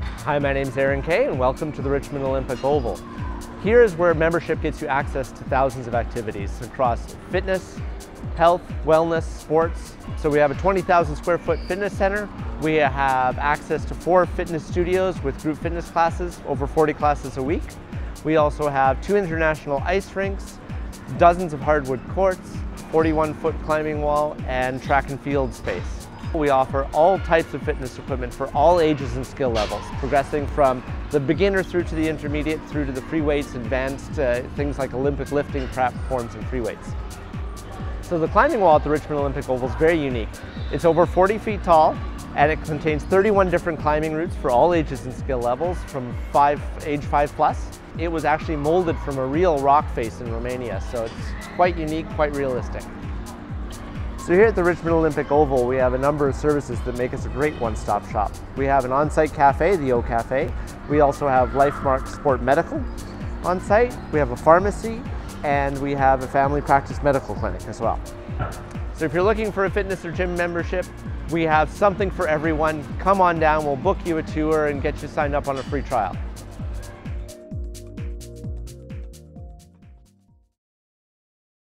Hi, my name is Aaron Kay and welcome to the Richmond Olympic Oval. Here is where membership gets you access to thousands of activities across fitness, health, wellness, sports. So we have a 20,000 square foot fitness center. We have access to four fitness studios with group fitness classes, over 40 classes a week. We also have two international ice rinks, dozens of hardwood courts, 41 foot climbing wall, and track and field space. We offer all types of fitness equipment for all ages and skill levels, progressing from the beginner through to the intermediate, through to the free weights, advanced uh, things like Olympic lifting platforms and free weights. So the climbing wall at the Richmond Olympic Oval is very unique. It's over 40 feet tall and it contains 31 different climbing routes for all ages and skill levels from five, age five plus. It was actually molded from a real rock face in Romania, so it's quite unique, quite realistic. So here at the Richmond Olympic Oval, we have a number of services that make us a great one-stop shop. We have an on-site cafe, the O Cafe. We also have LifeMark Sport Medical on site. We have a pharmacy and we have a family practice medical clinic as well. So if you're looking for a fitness or gym membership, we have something for everyone. Come on down, we'll book you a tour and get you signed up on a free trial.